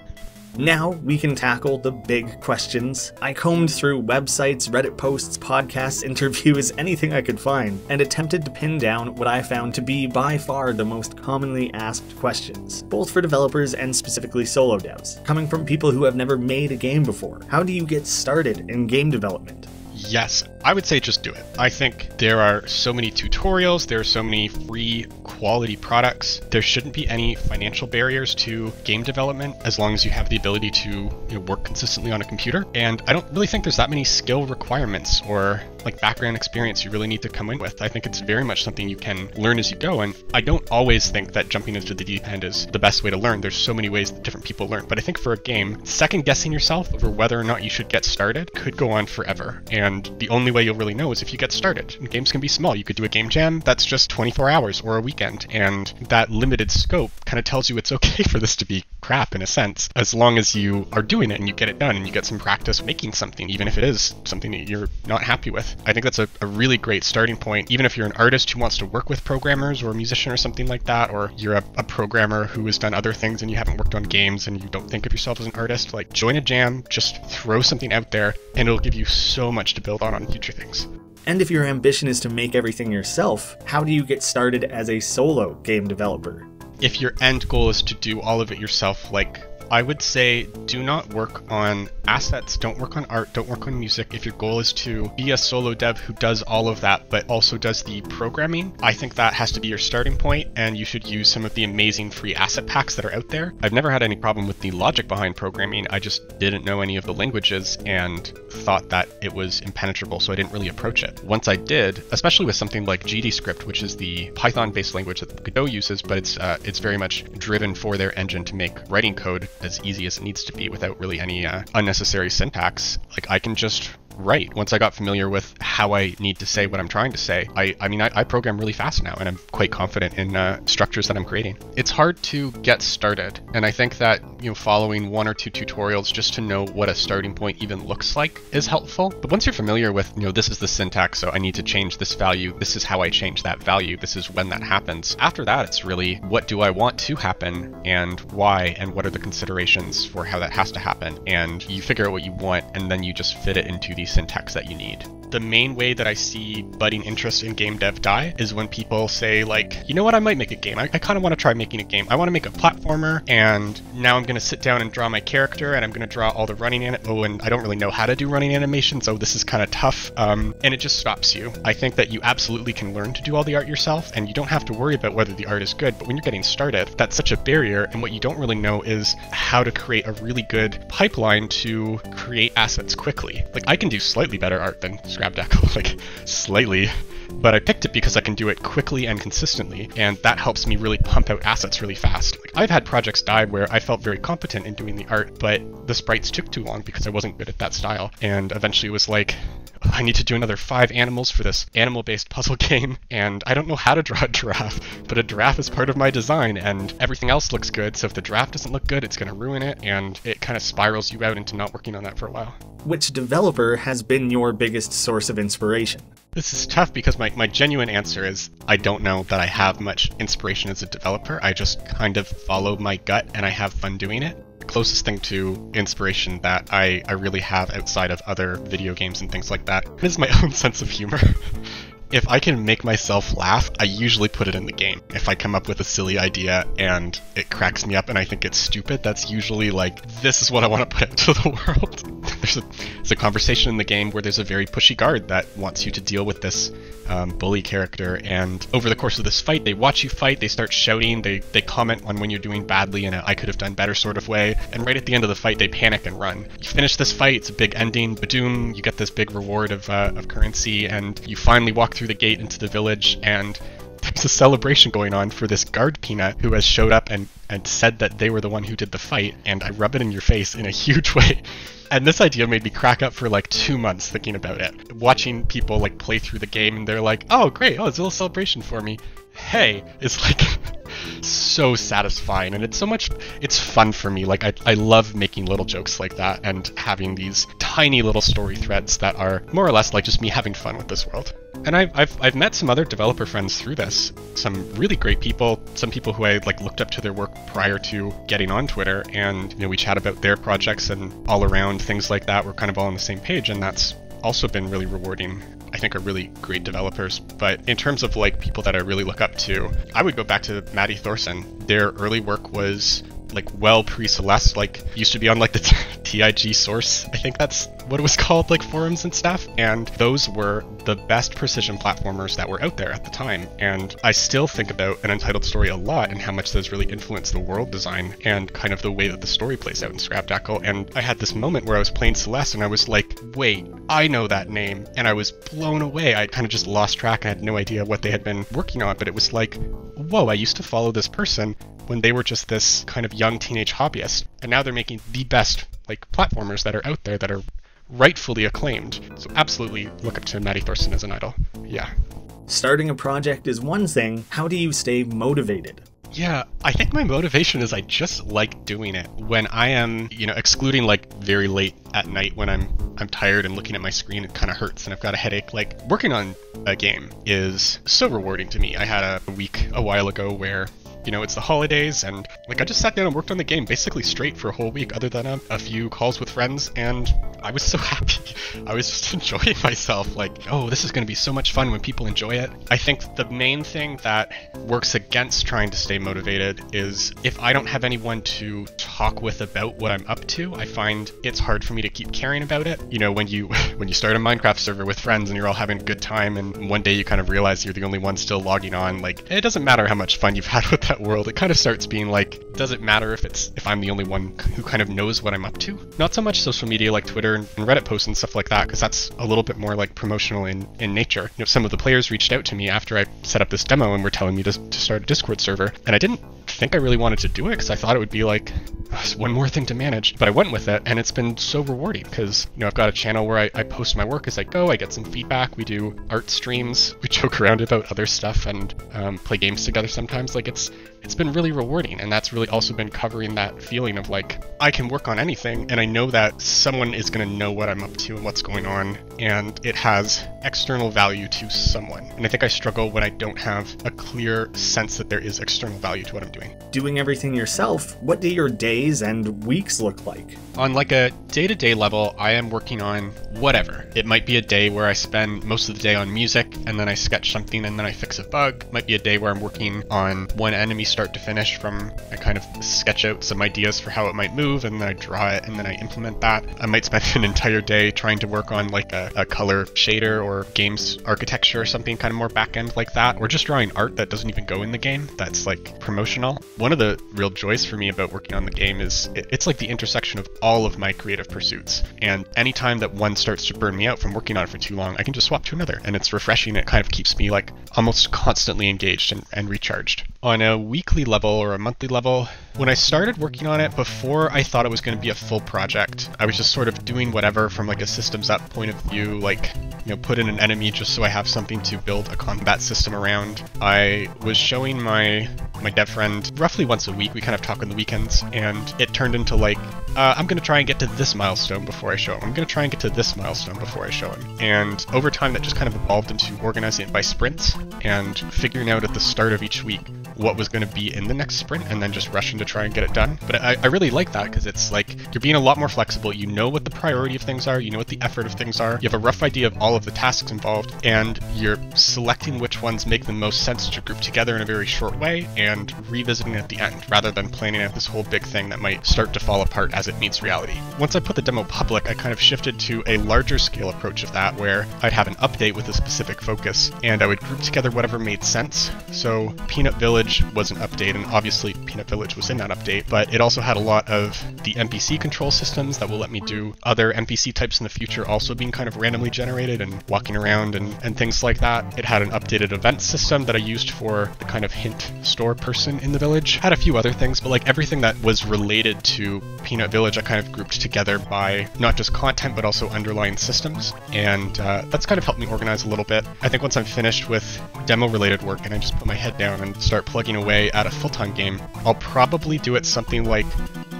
Now we can tackle the big questions. I combed through websites, Reddit posts, podcasts, interviews, anything I could find, and attempted to pin down what I found to be by far the most commonly asked questions, both for developers and specifically solo devs, coming from people who have never made a game before. How do you get started in game development? Yes, I would say just do it. I think there are so many tutorials, there are so many free quality products. There shouldn't be any financial barriers to game development as long as you have the ability to you know, work consistently on a computer. And I don't really think there's that many skill requirements or like background experience you really need to come in with. I think it's very much something you can learn as you go. And I don't always think that jumping into the deep end is the best way to learn. There's so many ways that different people learn. But I think for a game, second guessing yourself over whether or not you should get started could go on forever. And the only way you'll really know is if you get started. And games can be small. You could do a game jam that's just 24 hours or a weekend. And that limited scope kind of tells you it's okay for this to be crap in a sense, as long as you are doing it and you get it done and you get some practice making something, even if it is something that you're not happy with. I think that's a, a really great starting point, even if you're an artist who wants to work with programmers or a musician or something like that, or you're a, a programmer who has done other things and you haven't worked on games and you don't think of yourself as an artist, like join a jam, just throw something out there, and it'll give you so much to build on on future things. And if your ambition is to make everything yourself, how do you get started as a solo game developer? If your end goal is to do all of it yourself, like I would say do not work on assets, don't work on art, don't work on music. If your goal is to be a solo dev who does all of that but also does the programming, I think that has to be your starting point and you should use some of the amazing free asset packs that are out there. I've never had any problem with the logic behind programming. I just didn't know any of the languages and thought that it was impenetrable, so I didn't really approach it. Once I did, especially with something like GDScript, which is the Python-based language that Godot uses, but it's uh, it's very much driven for their engine to make writing code as easy as it needs to be without really any uh, unnecessary syntax. Like I can just right. Once I got familiar with how I need to say what I'm trying to say, I, I mean, I, I program really fast now and I'm quite confident in uh, structures that I'm creating. It's hard to get started. And I think that, you know, following one or two tutorials just to know what a starting point even looks like is helpful. But once you're familiar with, you know, this is the syntax, so I need to change this value, this is how I change that value, this is when that happens. After that, it's really what do I want to happen and why and what are the considerations for how that has to happen. And you figure out what you want and then you just fit it into the syntax that you need. The main way that I see budding interest in game dev die is when people say like, you know what, I might make a game. I, I kind of want to try making a game. I want to make a platformer and now I'm going to sit down and draw my character and I'm going to draw all the running in. Oh, and I don't really know how to do running animations. Oh, this is kind of tough. Um, and it just stops you. I think that you absolutely can learn to do all the art yourself and you don't have to worry about whether the art is good. But when you're getting started, that's such a barrier. And what you don't really know is how to create a really good pipeline to create assets quickly. Like I can do slightly better art than Scrabdackle, like slightly, but I picked it because I can do it quickly and consistently, and that helps me really pump out assets really fast. Like, I've had projects die where I felt very competent in doing the art, but the sprites took too long because I wasn't good at that style, and eventually it was like, I need to do another five animals for this animal-based puzzle game, and I don't know how to draw a giraffe, but a giraffe is part of my design, and everything else looks good, so if the giraffe doesn't look good, it's going to ruin it, and it kind of spirals you out into not working on that for a while. Which developer has been your biggest source of inspiration? This is tough because my, my genuine answer is I don't know that I have much inspiration as a developer. I just kind of follow my gut and I have fun doing it. Closest thing to inspiration that I, I really have outside of other video games and things like that is my own sense of humor. if I can make myself laugh, I usually put it in the game. If I come up with a silly idea and it cracks me up and I think it's stupid, that's usually like, this is what I want to put out to the world. There's, a, there's a conversation in the game where there's a very pushy guard that wants you to deal with this um, bully character, and over the course of this fight, they watch you fight, they start shouting, they, they comment on when you're doing badly in a I could have done better sort of way, and right at the end of the fight, they panic and run. You finish this fight, it's a big ending, badoom, you get this big reward of, uh, of currency, and you finally walk through the gate into the village, and there's a celebration going on for this guard peanut who has showed up and, and said that they were the one who did the fight, and I rub it in your face in a huge way. And this idea made me crack up for like two months thinking about it. Watching people like play through the game and they're like, oh great, oh it's a little celebration for me. Hey, it's like so satisfying and it's so much it's fun for me. Like I, I love making little jokes like that and having these tiny little story threads that are more or less like just me having fun with this world. And I've, I've, I've met some other developer friends through this some really great people some people who i like looked up to their work prior to getting on twitter and you know we chat about their projects and all around things like that. We're kind of all on the same page and that's also been really rewarding I think are really great developers. But in terms of like people that I really look up to, I would go back to Maddy Thorson. Their early work was like well pre-Celeste, like used to be on like the TIG source. I think that's what it was called, like forums and stuff. And those were the best precision platformers that were out there at the time. And I still think about an Untitled Story a lot and how much those really influenced the world design and kind of the way that the story plays out in Scrabdackle. And I had this moment where I was playing Celeste and I was like, wait, I know that name. And I was blown away. I kind of just lost track. I had no idea what they had been working on, but it was like, whoa, I used to follow this person when they were just this kind of young teenage hobbyist. And now they're making the best like platformers that are out there that are rightfully acclaimed. So absolutely look up to Maddy Thorson as an idol. Yeah. Starting a project is one thing. How do you stay motivated? Yeah, I think my motivation is I just like doing it. When I am, you know, excluding like very late at night when I'm I'm tired and looking at my screen it kind of hurts and I've got a headache, like working on a game is so rewarding to me. I had a week a while ago where you know, it's the holidays, and like I just sat down and worked on the game basically straight for a whole week, other than a, a few calls with friends, and I was so happy. I was just enjoying myself. Like, oh, this is going to be so much fun when people enjoy it. I think the main thing that works against trying to stay motivated is if I don't have anyone to talk with about what I'm up to, I find it's hard for me to keep caring about it. You know, when you when you start a Minecraft server with friends and you're all having a good time, and one day you kind of realize you're the only one still logging on, like it doesn't matter how much fun you've had with world. It kind of starts being like, does it matter if it's if I'm the only one who kind of knows what I'm up to? Not so much social media like Twitter and Reddit posts and stuff like that, because that's a little bit more like promotional in in nature. You know, some of the players reached out to me after I set up this demo and were telling me to, to start a Discord server, and I didn't think I really wanted to do it because I thought it would be like one more thing to manage. But I went with it, and it's been so rewarding because you know I've got a channel where I, I post my work as I go. I get some feedback. We do art streams. We joke around about other stuff and um, play games together sometimes. Like it's it's been really rewarding, and that's really also been covering that feeling of like I can work on anything, and I know that someone is going to know what I'm up to and what's going on, and it has external value to someone. And I think I struggle when I don't have a clear sense that there is external value to what I'm doing. Doing everything yourself, what do your days and weeks look like? On like a day-to-day level, I am working on whatever. It might be a day where I spend most of the day on music and then I sketch something and then I fix a bug. Might be a day where I'm working on one enemy start to finish from I kind of sketch out some ideas for how it might move and then I draw it and then I implement that. I might spend an entire day trying to work on like a, a color shader or games architecture or something kind of more back end like that, or just drawing art that doesn't even go in the game that's like promotional. One of the real joys for me about working on the game is it, it's like the intersection of all of my creative pursuits. And anytime that one starts to burn me out from working on it for too long, I can just swap to another. And it's refreshing. It kind of keeps me like almost constantly engaged and, and recharged. On a weekly level or a monthly level, when I started working on it before I thought it was going to be a full project, I was just sort of doing whatever from like a systems up point of view, like, you know, put in an enemy just so I have something to build a combat system around. I was showing my my dev friend roughly once a week. We kind of talk on the weekends, and it turned into like, uh, I'm going to try and get to this milestone before I show him. I'm going to try and get to this milestone before I show him. And over time, that just kind of evolved into organizing it by sprints and figuring out at the start of each week what was going to be in the next sprint and then just rushing to try and get it done. But I, I really like that because it's like you're being a lot more flexible. You know what the priority of things are, you know what the effort of things are, you have a rough idea of all of the tasks involved, and you're selecting which ones make the most sense to group together in a very short way and revisiting at the end rather than planning out this whole big thing that might start to fall apart as it meets reality. Once I put the demo public, I kind of shifted to a larger scale approach of that where I'd have an update with a specific focus and I would group together whatever made sense. So Peanut Village was an update, and obviously Peanut Village was in that update, but it also had a lot of the NPC control systems that will let me do other NPC types in the future also being kind of randomly generated and walking around and, and things like that. It had an updated event system that I used for the kind of hint store person in the village. Had a few other things, but like everything that was related to Peanut Village, I kind of grouped together by not just content, but also underlying systems. And uh, that's kind of helped me organize a little bit. I think once I'm finished with demo related work and I just put my head down and start plugging away at a full time game, I'll probably do it something like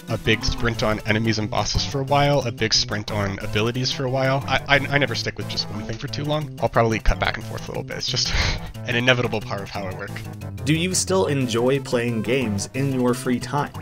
a big sprint on enemies and bosses for a while, a big sprint on abilities for a while. I, I, I, never stick with just one thing for too long. I'll probably cut back and forth a little bit. It's just an inevitable part of how I work. Do you still enjoy playing games in your free time?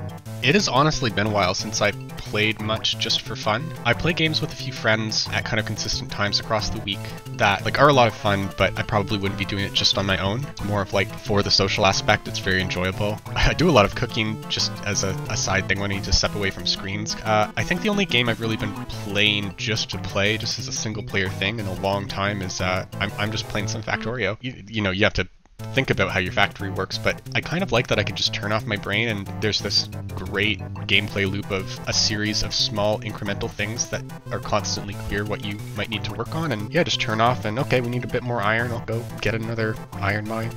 It has honestly been a while since I played much just for fun. I play games with a few friends at kind of consistent times across the week that like are a lot of fun, but I probably wouldn't be doing it just on my own. More of like for the social aspect, it's very enjoyable. I do a lot of cooking just as a, a side thing when I need to step away from screens. Uh, I think the only game I've really been playing just to play, just as a single player thing in a long time is uh, I'm, I'm just playing some Factorio. You, you know, you have to think about how your factory works, but I kind of like that I can just turn off my brain and there's this great gameplay loop of a series of small incremental things that are constantly clear what you might need to work on. And yeah, just turn off and okay, we need a bit more iron. I'll go get another iron mine.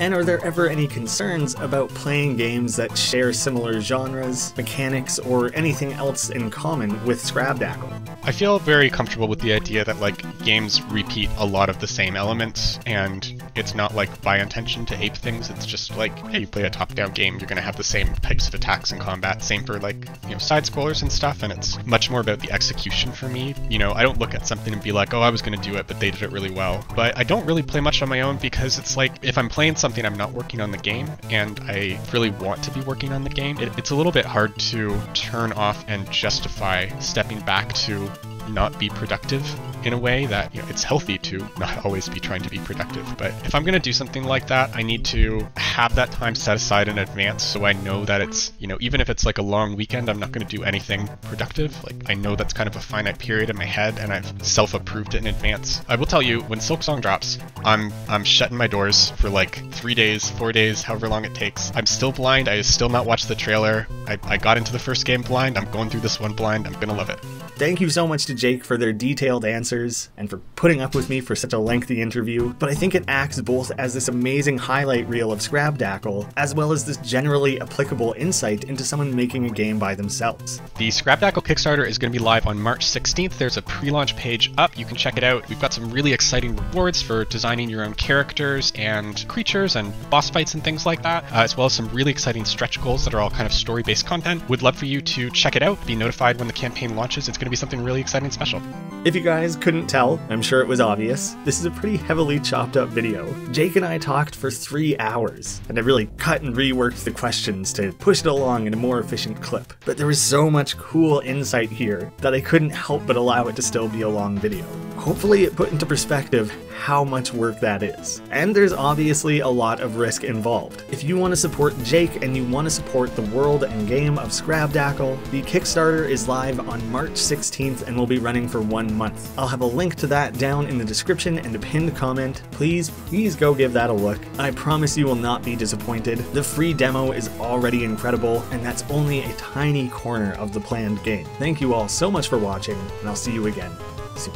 And are there ever any concerns about playing games that share similar genres, mechanics, or anything else in common with Scrabdackle? I feel very comfortable with the idea that like games repeat a lot of the same elements and it's not like by intention to ape things. It's just like, hey, you play a top-down game, you're gonna have the same types of attacks and combat. Same for like, you know, side scrollers and stuff, and it's much more about the execution for me. You know, I don't look at something and be like, oh, I was gonna do it, but they did it really well. But I don't really play much on my own because it's like if I'm playing something, I'm not working on the game, and I really want to be working on the game. It, it's a little bit hard to turn off and justify stepping back to not be productive in a way that you know, it's healthy to not always be trying to be productive. But if I'm going to do something like that, I need to have that time set aside in advance so I know that it's, you know, even if it's like a long weekend, I'm not going to do anything productive. Like I know that's kind of a finite period in my head and I've self-approved it in advance. I will tell you, when Silksong drops, I'm I'm shutting my doors for like three days, four days, however long it takes. I'm still blind. I still not watched the trailer. I, I got into the first game blind. I'm going through this one blind. I'm gonna love it. Thank you so much to Jake for their detailed answers and for putting up with me for such a lengthy interview, but I think it acts both as this amazing highlight reel of Scrabdackle, as well as this generally applicable insight into someone making a game by themselves. The Scrabdackle Kickstarter is going to be live on March 16th. There's a pre-launch page up. You can check it out. We've got some really exciting rewards for designing your own characters and creatures and boss fights and things like that, uh, as well as some really exciting stretch goals that are all kind of story-based content. Would love for you to check it out, be notified when the campaign launches. It's going to be something really exciting and special. If you guys couldn't tell, I'm sure it was obvious, this is a pretty heavily chopped up video. Jake and I talked for three hours, and I really cut and reworked the questions to push it along in a more efficient clip. But there was so much cool insight here that I couldn't help but allow it to still be a long video. Hopefully it put into perspective how much work that is. And there's obviously a lot of risk involved. If you want to support Jake and you want to support the world and game of Scrabdackle, the Kickstarter is live on March 16th and will be running for one month. I'll have a link to that down in the description and a pinned comment. Please, please go give that a look. I promise you will not be disappointed. The free demo is already incredible, and that's only a tiny corner of the planned game. Thank you all so much for watching, and I'll see you again soon.